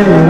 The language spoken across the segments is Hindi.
Amen.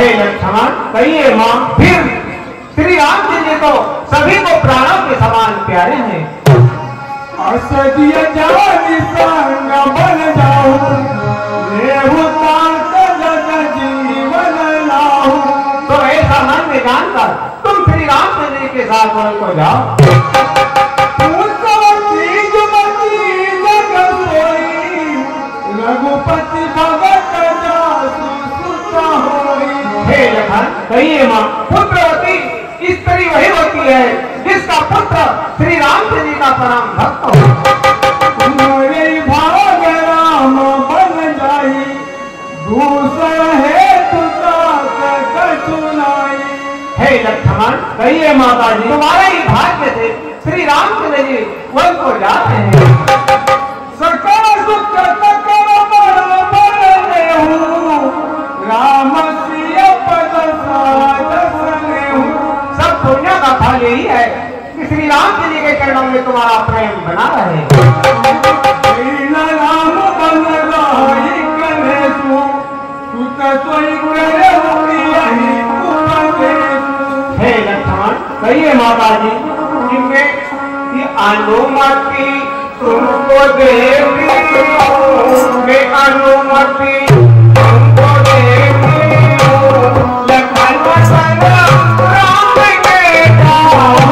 हे लक्ष्मण कहिए माँ फिर श्री राम जी जी तो सभी को प्राणों के समान प्यारे हैं। बन तो ऐसा मन में जानकर तुम श्री राम जी के साथ उनको जाओ। सही है माँ, पुत्रवती स्त्री वही होती है जिसका पुत्र श्री राम जी का परम भक्त हो। राम दूसर है लक्ष्मण कही है माता जी तुम्हारे ही भाग्य थे श्री रामचंद्र जी वन को जाते हैं। सरकार सुख करता यही है। कि श्री राम के लिए चरणों में तुम्हारा प्रेम बना रहे हे। लक्ष्मण माता जी जिनके अनुमति तुमको देवी अनुमति Tchau!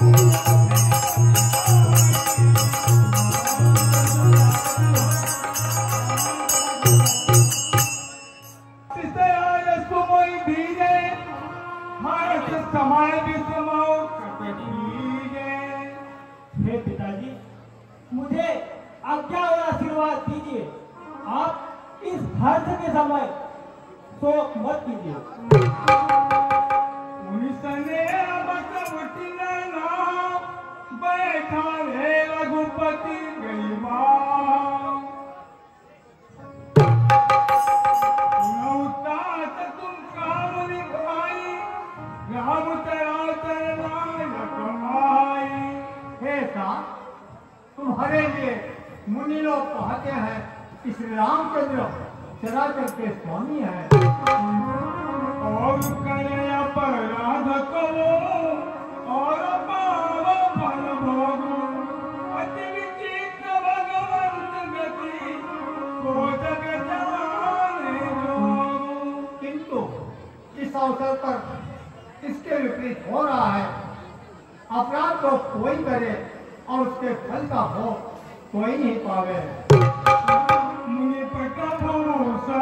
Música घटित हो रहा है। अपराध को कोई करे और उसके फल का भोग कोई नहीं पावे। मुझे पक्का भरोसा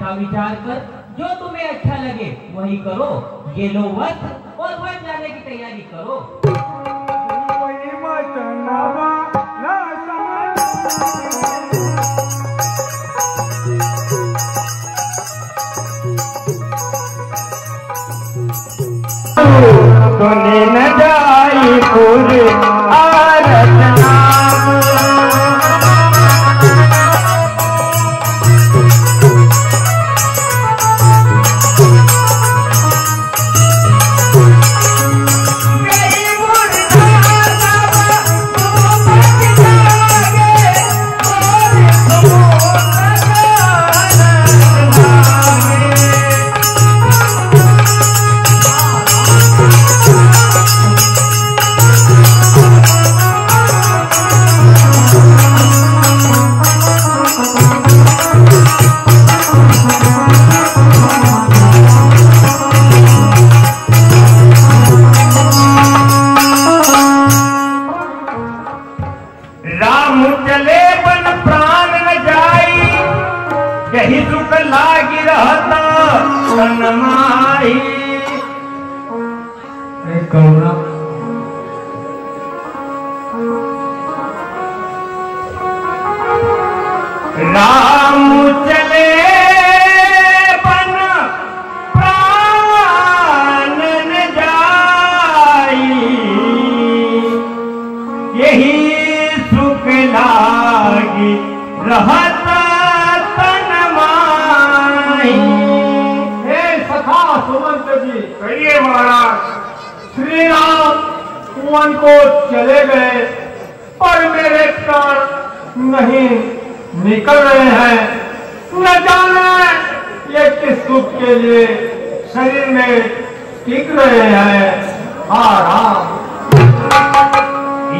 सोचा विचार कर, जो तुम्हें अच्छा लगे, वही करो। ये लो वक्त और व्रत जाने की तैयारी करो। न जाई राम चले बन प्राण न जाई। यही दुख लाग रहता कौरा कुवन को चले गए, पर मेरे प्राण नहीं निकल रहे हैं। न जाने ये किस सुख के लिए शरीर में टिक रहे हैं। हाँ राम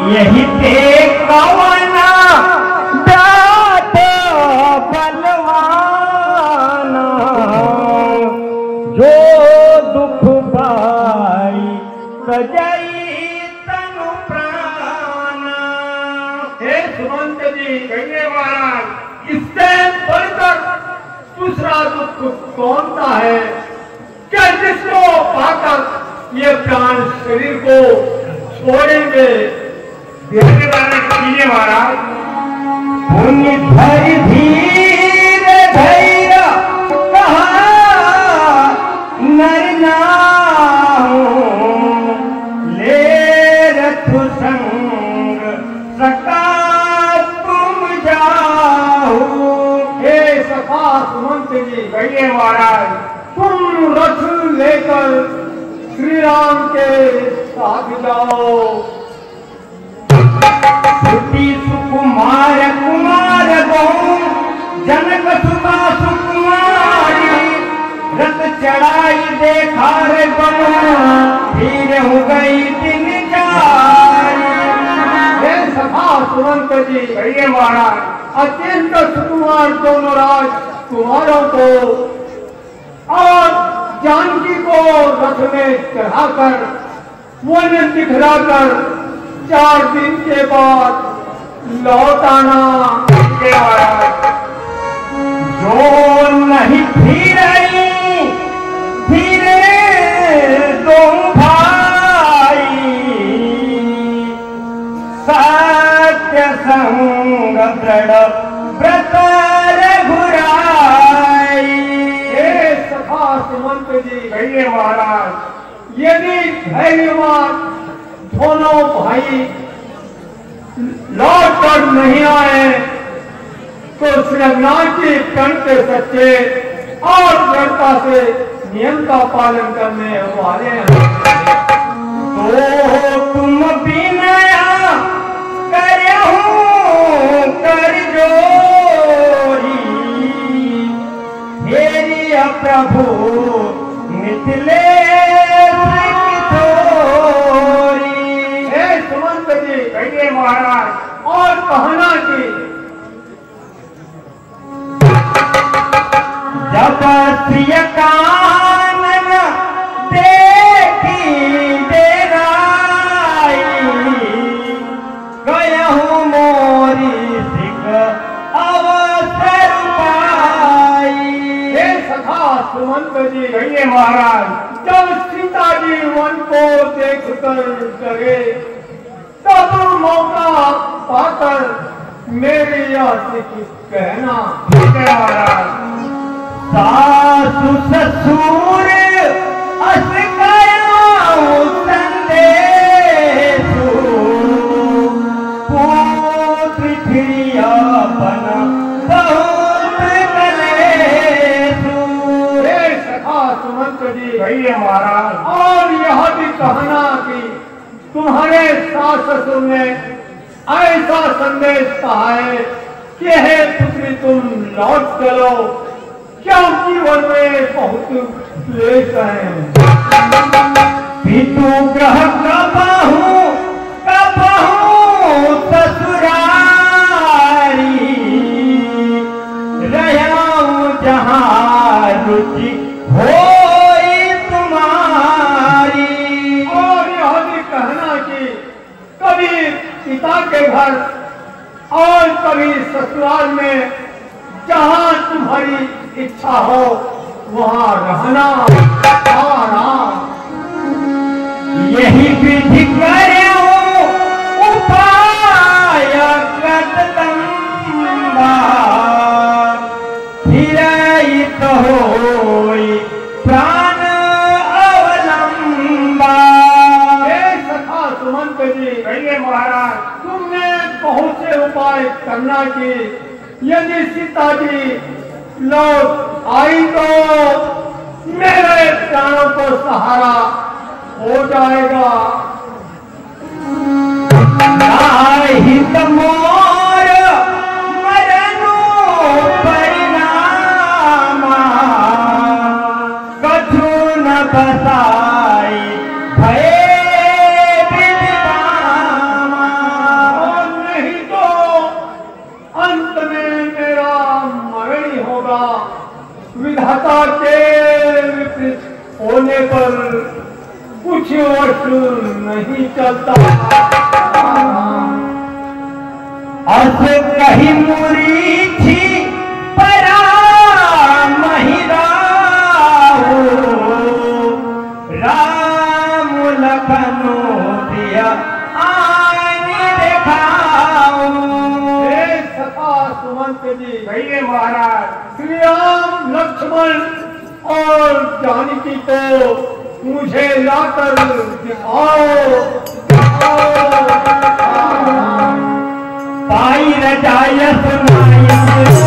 यही दात बलवाना। जो दुख पाई सजई इससे बढ़कर दूसरा दुख कौन सा है? क्या जिसको पाकर ये प्राण शरीर को छोड़ेंगे? धीरे कीजिए महाराज धरि धीर धैर्य कहा, नर नाहु कहिए महाराज तुम रथ लेकर श्री राम के साथ जाओ। सुकुमार, कुमार बहु, जनक सुता सुकुमारी रत चढ़ाई देखा रे बनु फिर हो गई दिन सखा सुमंत जी कहिए महाराज अत्यंत सुकुमार दोनों राज कुमारों को और जानकी को रथ में चढ़ाकर, वन दिखलाकर चार दिन के बाद लौट आना जो नहीं फिरई धीरे दो सत्य संग दृढ़ व्रत रघुराई सखा जी। कहिए महाराज यदि धैर्यवान दोनों भाई लौट कर नहीं आए तो श्रीनाथ के कण के सच्चे और दृढ़ता से नियम का पालन करने वाले हैं। तो तुम बिनया करहूं कर जोरी हेरिया प्रभु मिथिले हे सुमंत जी कहिए महाराज और कहना की? जब प्रिय कानन महाराज, जब सीता जी वन को देख कर डरे तब मौका पाकर मेरे कहना ठीक है महाराज, सासु ससुर जी कहिए महाराज। और यह भी कहना कि तुम्हारे सास ससुर ने ऐसा संदेश कहा है कि हे पुत्री, तुम लौट चलो क्यों जीवन में बहुत क्लेश है। पितु ग्रह कबहू कबहू ससुरारी। रयाऊं जहाँ रुचि घर और कभी ससुराल में जहाँ तुम्हारी इच्छा हो, वहाँ रहना। आना यही विधि करो उपाय तो प्राण हे सखा सुमंत जी महाराज। उपाय करना कि यदि सीता जी लौट आई तो मेरे प्राणों को सहारा हो जाएगा। न बसाई विधाता के विपरीत होने पर कुछ वश नहीं चलता। अस कही मुरी थी परा राम लखनो दिया आने देखाओ सखा सुमंत जी। कहिए महाराज। राम लक्ष्मण और जानकी को मुझे लाकर दिखाओ। पाई रजाय सुनाई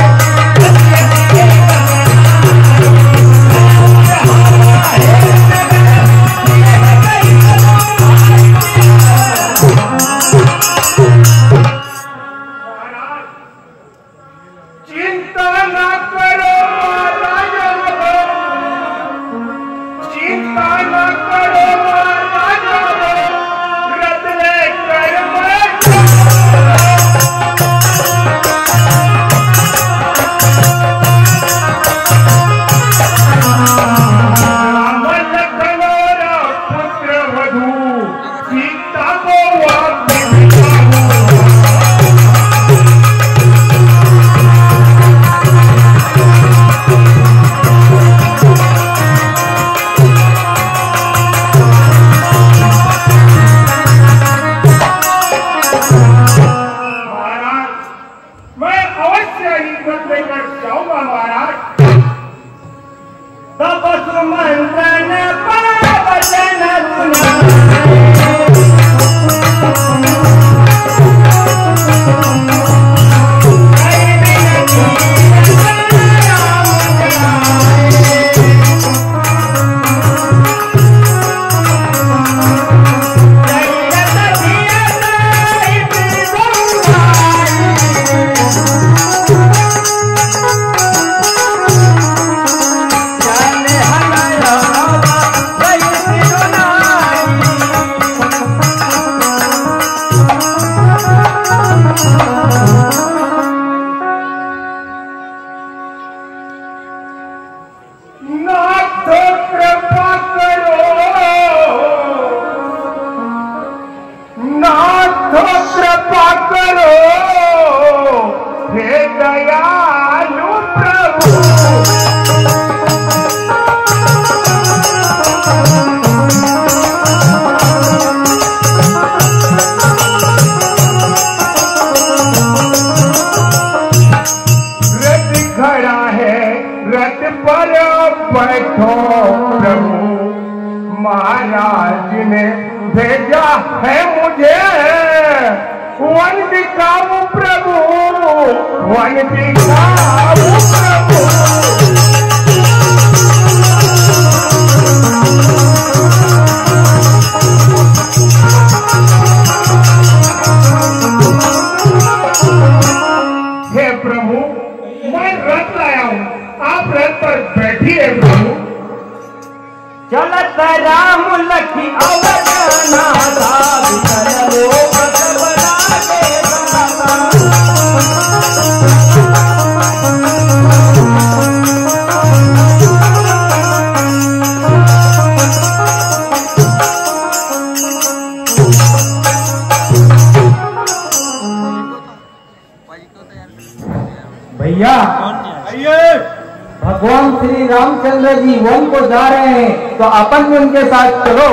वन को जा रहे हैं तो अपन भी उनके साथ चलो।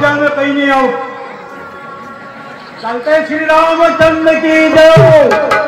क्या कहीं नहीं आओ। चलते श्री रामचंद्र की जय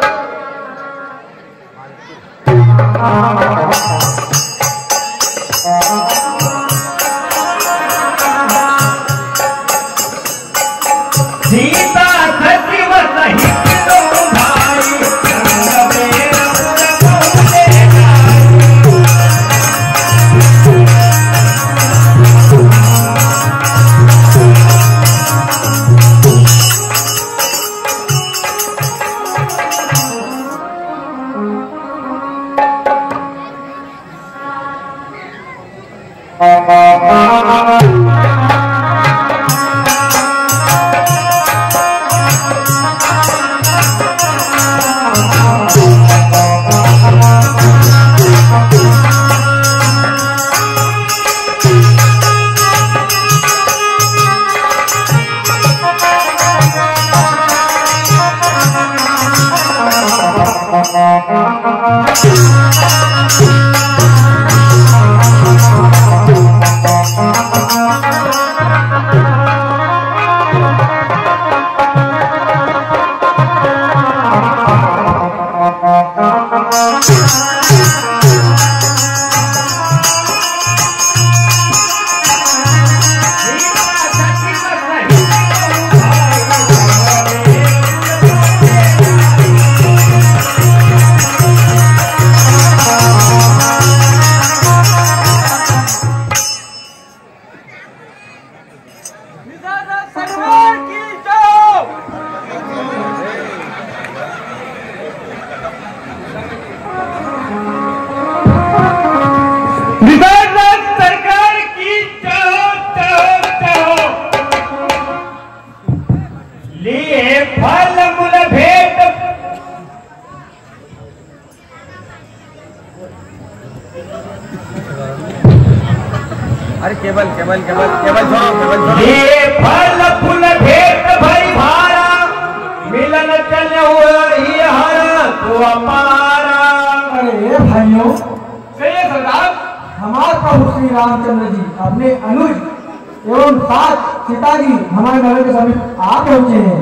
के समीप आ पहुँचे हैं।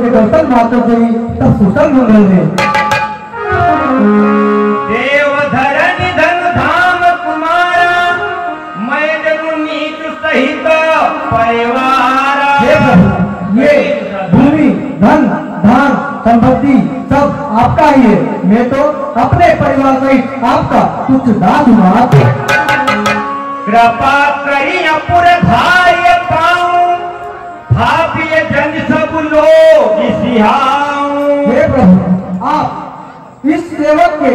के दर्शन मात्र से ही कुशल मंगल मैं भूमि धन धान संपत्ति सब आपका ही है मैं तो अपने परिवार सहित आपका तुच्छ दास मात्र कृपा करी अपुर धार्य पाऊँ भाप्य जन हे प्रभु आप इस सेवक के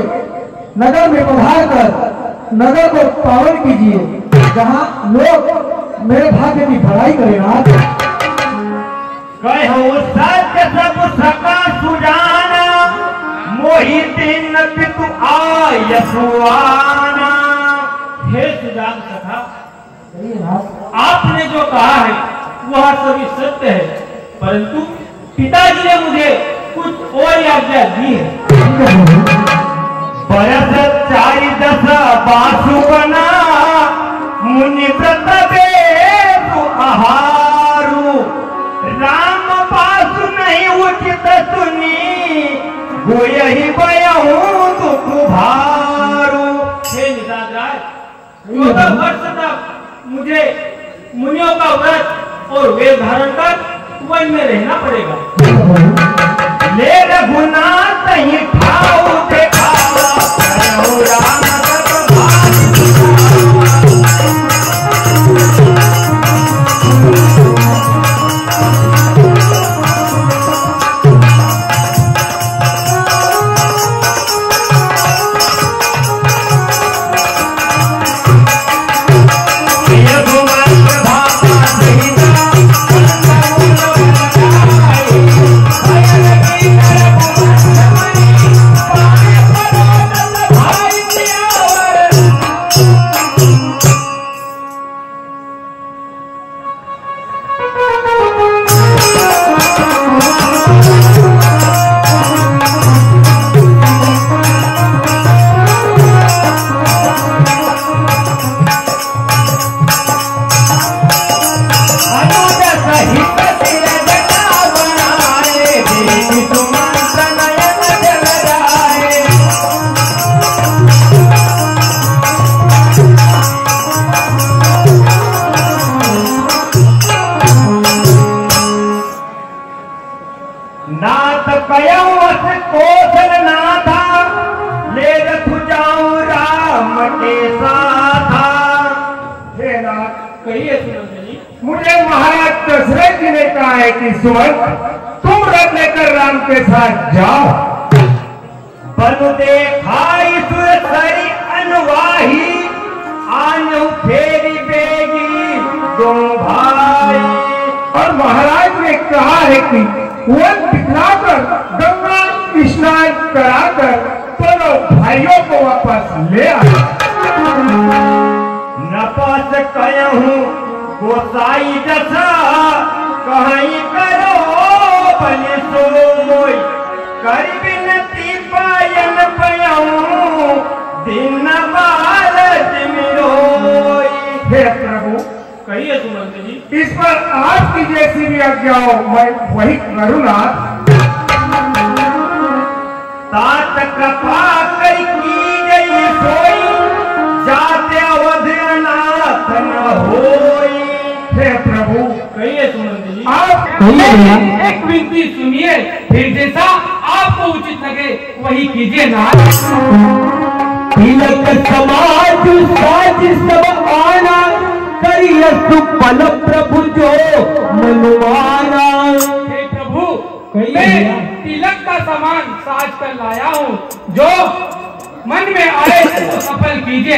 नगर में पधार कर नगर को पावन कीजिए जहाँ लोग मेरे भाग्य की भलाई करें कहो सत्य सब सका सुजाना मोहि दिन पितु आय सुआना हे सुजान सखा आपने जो कहा है वह सभी सत्य है। परंतु पिताजी ने मुझे कुछ और आज्ञा दी है। बरस चारि दस बासु बना, मुनि आहारु। राम पासु नहीं उचित सुनी वो यही बयहू दुख भारू वर्ष तक मुझे मुनियों का व्रत और वेद धारण कर वन में रहना पड़ेगा। ले रघुनाथ ले नपस कहूँ गोसाई दशा कहीं करो बलि सोई कर बिनती पायन पयऊँ दिन बाल हे प्रभु कहिए सुमंत जी। इस पर आपकी जैसी भी आज्ञा हो मैं वही करूँगा। तात कृपा न होई। हे प्रभु कहिए सुमंत आप एक एक विनती सुनिए फिर जैसा आपको उचित लगे वही कीजिए ना तिलक समाज साज सब आना करिय सुपल प्रभु जो मनवाना। हे प्रभु मैं तिलक का सामान साज कर लाया हूँ। जो मन में आए तो सफल कीजिए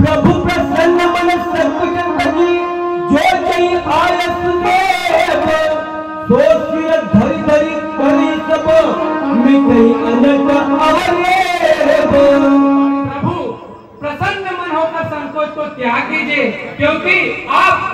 प्रभु प्रसन्न मन सत्वजन बनी जो जई आलस देव सो सिर धरि धरि करी सब मिटई अवरेव प्रभु, प्रसन्न मन होकर संकोच को त्याग कीजिए, क्योंकि आप